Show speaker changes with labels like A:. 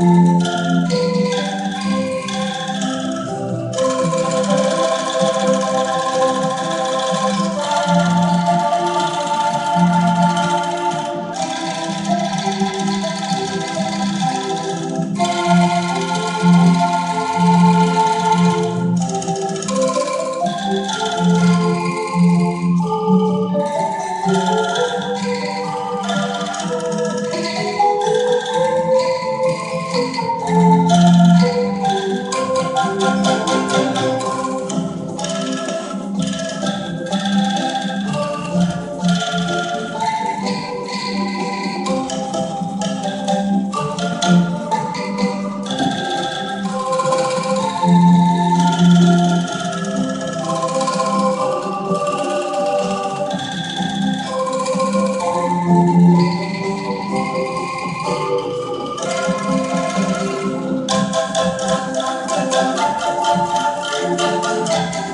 A: Música Thank you. Thank you.